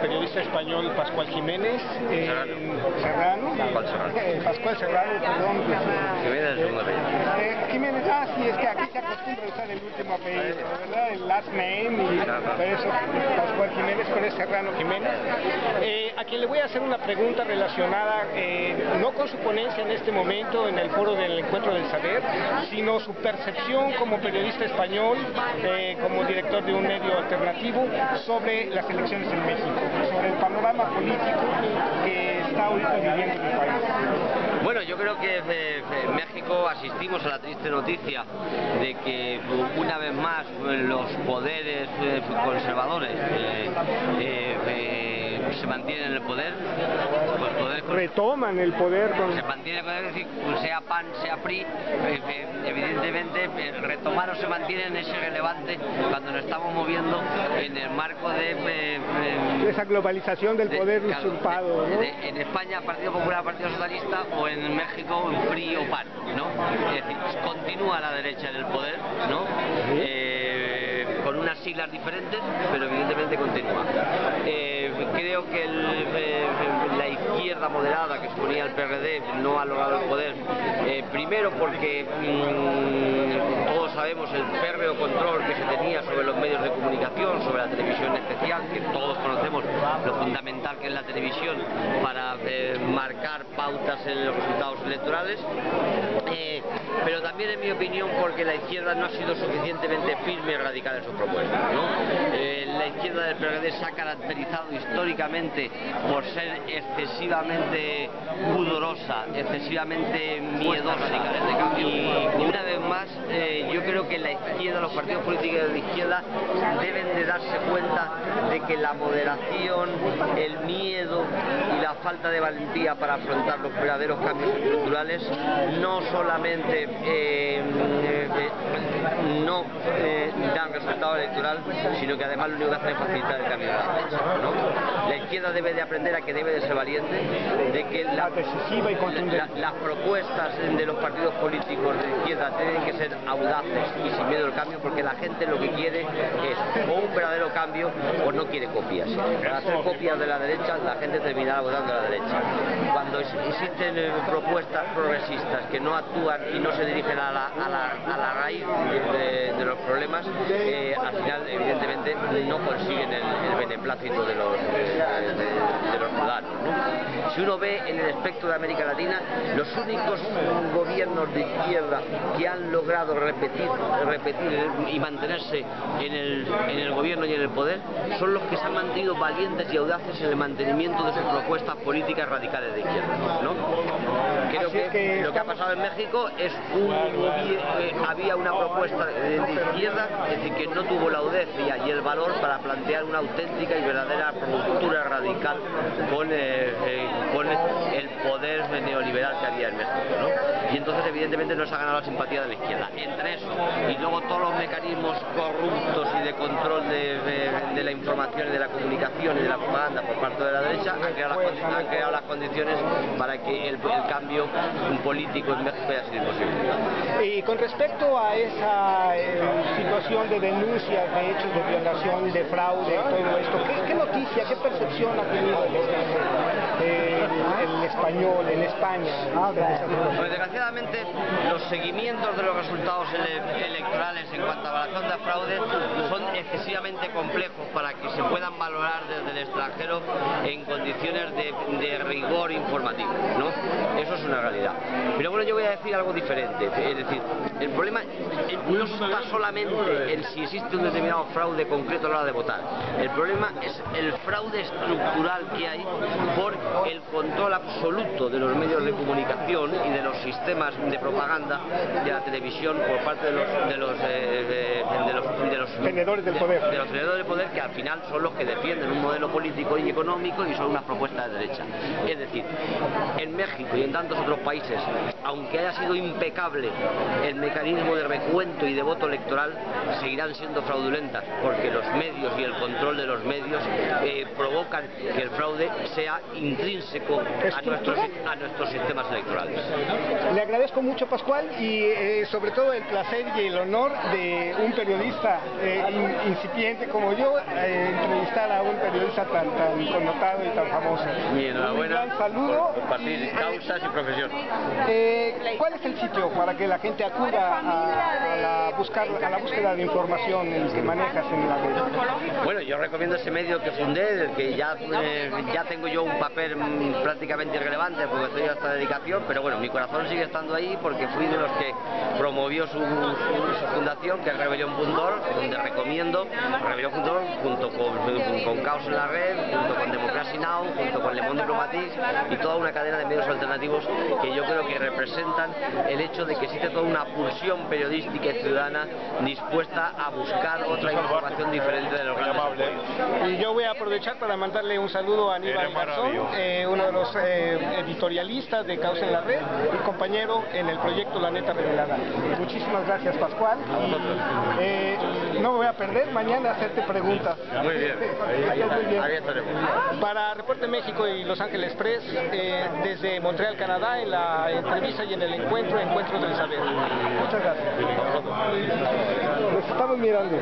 periodista español Pascual Jiménez. Eh, Serrano. Pascual Serrano. Eh, Pascual Serrano, perdón. Jiménez el. Eh, Jiménez, ah, sí, es que aquí se acostumbra a usar el último apellido, ¿verdad? El last name y por eso Pascual Jiménez, pero es Serrano Jiménez. Eh, a quien le voy a hacer una pregunta relacionada, no con su ponencia en este momento en el foro del Encuentro del Saber, sino su percepción como periodista español, como director de un medio alternativo, sobre las elecciones en México, sobre el panorama político que está ahorita viviendo el país. Bueno, yo creo que eh, en México asistimos a la triste noticia de que una vez más los poderes eh, conservadores eh, eh, se mantienen en el poder, poderes Retoman el poder con... se mantiene el poder, es decir, sea PAN, sea PRI, eh, eh, evidentemente eh, retomar o se mantienen es irrelevante cuando nos estamos moviendo en el marco de... eh, esa globalización del de- poder usurpado, de- ¿no? de- en España Partido Popular, Partido Socialista o en México PRI o PAN, ¿no? Es decir, continúa la derecha en el poder, ¿no? Eh, con unas siglas diferentes, pero evidentemente continúa. Eh, creo que el, eh, la izquierda moderada que suponía el PRD no ha logrado el poder, eh, primero porque mm, todos sabemos el férreo control que se tenía sobre los medios de comunicación, sobre la televisión especial, que todos conocemos lo fundamental que es la televisión para eh, marcar pautas en los resultados electorales, Eh, pero también en mi opinión porque la izquierda no ha sido suficientemente firme y radical en sus propuestas. ¿no? Eh, la izquierda del PRD se ha caracterizado históricamente por ser excesivamente pudorosa, excesivamente miedosa y una vez más eh, yo creo que la izquierda, los partidos políticos de la izquierda deben de darse cuenta de que la moderación, el miedo y la falta de valentía para afrontar los verdaderos cambios estructurales no solamente eh, eh, no eh, dan resultado electoral, sino que además lo único que hacen es facilitar el cambio de la derecha. ¿no? La izquierda debe de aprender a que debe de ser valiente, de que la, la- las propuestas de los partidos políticos de izquierda tienen que ser audaces y sin miedo al cambio, porque la gente lo que quiere es o un verdadero cambio o no quiere copias. Para hacer copias de la derecha, la gente terminará votando a la derecha. Cuando existen eh, propuestas progresistas que no actúan y no se dirigen a la, a la- a la raíz de, de los eh, al final, evidentemente, no consiguen el, el beneplácito de los, de, los ciudadanos. ¿no? Si uno ve en el espectro de América Latina, los únicos gobiernos de izquierda que han logrado repetir, y mantenerse en el, en el gobierno y en el poder son los que se han mantenido valientes y audaces en el mantenimiento de sus propuestas políticas radicales de izquierda. Que, que lo que ha pasado en México es un eh, había una propuesta de, izquierda, es decir, que no tuvo la audiencia y el valor para plantear una auténtica y verdadera ruptura radical con, eh, eh, con el poder neoliberal que había en México. ¿no? Y entonces, evidentemente, no se ha ganado la simpatía de la izquierda. Entre eso y luego todos los mecanismos corruptos y de control de, de- la información y de la comunicación y de la propaganda por parte de la derecha han creado las, condiciones para que el, cambio político en México haya sido imposible. Y con respecto a esa eh, situación de denuncias de hechos de violación, de fraude, todo esto, ¿qué, noticia, qué percepción ha tenido el- el español en España? situación? Pues desgraciadamente los seguimientos de los resultados ele- electorales en cuanto a evaluación de fraude son excesivamente complejos para que se puedan valorar desde el extranjero en condiciones de, rigor informativo, ¿no? Eso es una realidad. Pero bueno, yo voy a decir algo diferente, es decir, el problema no está solamente en si existe un determinado fraude concreto a la hora de votar. El problema es el fraude estructural que hay por el control absoluto de los medios de comunicación y de los sistemas de propaganda de la televisión por parte de los de los eh, los, Tenedores del poder. de los tenedores del poder que al final son los que defienden un modelo político y económico y son unas propuestas de derecha. Es decir, en México y en tantos otros países, aunque haya sido impecable el mecanismo de recuento y de voto electoral, seguirán siendo fraudulentas, porque los medios y el control de los medios eh, provocan que el fraude sea intrínseco a nuestros, a nuestros sistemas electorales. Le agradezco mucho, Pascual, y eh, sobre todo el placer y el honor de un periodista eh, in- incipiente como yo, eh, entrevistar a un periodista tan, tan connotado y tan famoso. Y enhorabuena Un gran saludo. por compartir y, causas y profesión. eh, ¿Cuál es el sitio para que la gente acuda a, a la, buscar, a la búsqueda de información en que manejas en la red? Bueno, yo recomiendo ese medio que fundé, del que ya, eh, ya tengo yo un papel mm, prácticamente irrelevante porque estoy a esta dedicación, pero bueno, mi corazón sigue estando ahí porque fui de los que promovió su, su- su fundación, que es Rebelión.org, donde recomiendo Rebelión.org junto con, con Caos en la Red, junto con Democracy Now, junto con Le Monde Diplomatique y toda una cadena de medios alternativos que yo creo que representan el hecho de que existe toda una pulsión periodística y ciudadana dispuesta a buscar otra información diferente de los grandes. Y yo voy a aprovechar para mandarle un saludo a Aníbal Garzón, eh, uno de los eh, editorialistas de Causa en la Red y compañero en el proyecto La Neta Revelada. Muchísimas gracias, Pascual. Y, eh, no me voy a perder mañana hacerte preguntas. Muy bien. Ahí muy bien. Ahí estaremos. Para Reporte México y Los Ángeles Press, eh, desde Montreal, Canadá, en la entrevista y en el encuentro, Encuentros del Saber. Muchas gracias. Nos estamos mirando.